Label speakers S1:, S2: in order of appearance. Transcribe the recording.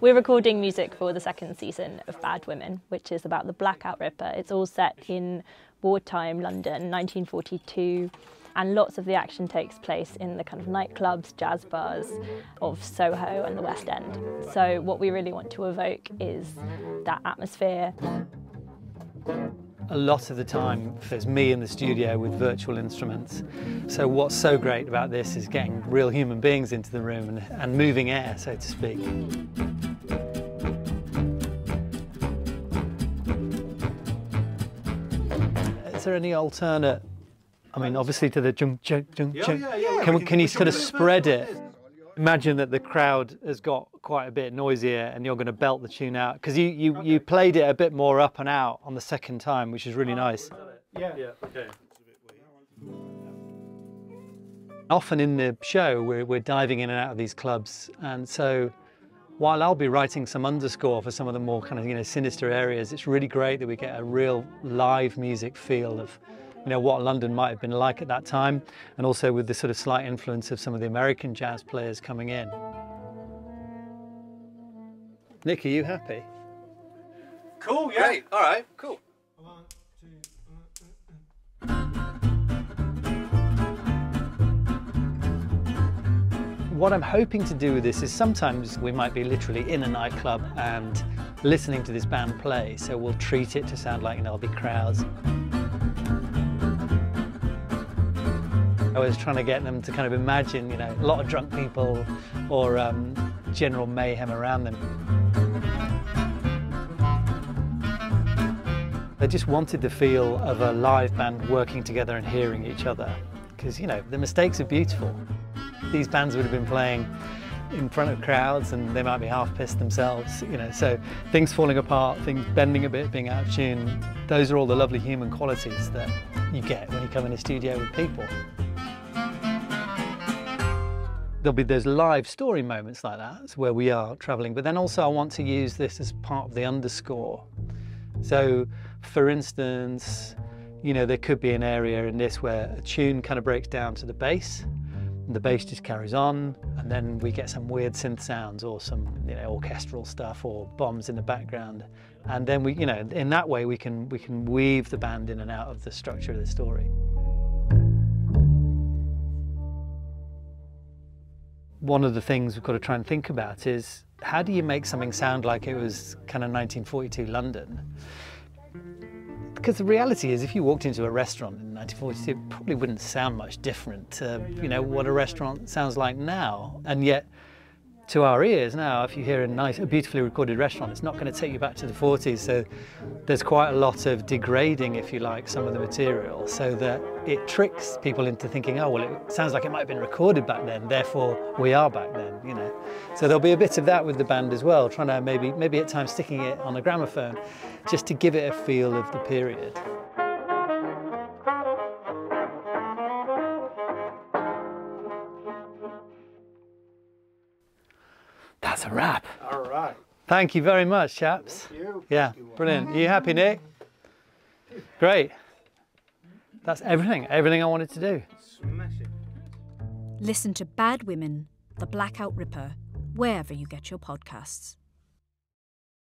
S1: We're recording music for the second season of Bad Women, which is about the Blackout Ripper. It's all set in wartime London, 1942, and lots of the action takes place in the kind of nightclubs, jazz bars of Soho and the West End. So, what we really want to evoke is that atmosphere.
S2: A lot of the time, there's me in the studio with virtual instruments. So, what's so great about this is getting real human beings into the room and, and moving air, so to speak. Is there any alternate? I mean, obviously to the junk, junk.
S3: yeah, yeah,
S2: Can,
S3: we
S2: can, you sort of spread it? Imagine that the crowd has got quite a bit noisier and you're going to belt the tune out because you, you, you played it a bit more up and out on the second time, which is really nice.
S3: Yeah, yeah, okay.
S2: Often in the show, we're, we're diving in and out of these clubs, and so while I'll be writing some underscore for some of the more kind of you know sinister areas, it's really great that we get a real live music feel of you know what London might have been like at that time, and also with the sort of slight influence of some of the American jazz players coming in. Nick, are you happy?
S3: Cool, yeah.
S4: Great. All right. Cool.
S2: What I'm hoping to do with this is sometimes we might be literally in a nightclub and listening to this band play, so we'll treat it to sound like there'll be crowds. I was trying to get them to kind of imagine, you know, a lot of drunk people or um, general mayhem around them. They just wanted the feel of a live band working together and hearing each other. Because, you know, the mistakes are beautiful. These bands would have been playing in front of crowds and they might be half pissed themselves, you know. So things falling apart, things bending a bit, being out of tune, those are all the lovely human qualities that you get when you come in a studio with people. There'll be those live story moments like that where we are traveling, but then also I want to use this as part of the underscore. So, for instance, you know, there could be an area in this where a tune kind of breaks down to the bass, and the bass just carries on, and then we get some weird synth sounds or some, you know, orchestral stuff or bombs in the background, and then we, you know, in that way we can we can weave the band in and out of the structure of the story. One of the things we've got to try and think about is how do you make something sound like it was kind of 1942 London? Because the reality is, if you walked into a restaurant in 1942, it probably wouldn't sound much different to, you know, what a restaurant sounds like now. And yet, to our ears now, if you hear a nice, a beautifully recorded restaurant, it's not going to take you back to the 40s. So there's quite a lot of degrading, if you like, some of the material, so that it tricks people into thinking, oh, well, it sounds like it might have been recorded back then, therefore we are back then, you know. So there'll be a bit of that with the band as well, trying to maybe, maybe at times sticking it on a gramophone, just to give it a feel of the period. That's a wrap.
S3: All right.
S2: Thank you very much, chaps.
S3: You.
S2: Yeah, brilliant. Are you happy, Nick? Great. That's everything, everything I wanted to do.
S3: Smash it.
S5: Listen to Bad Women, The Blackout Ripper, wherever you get your podcasts.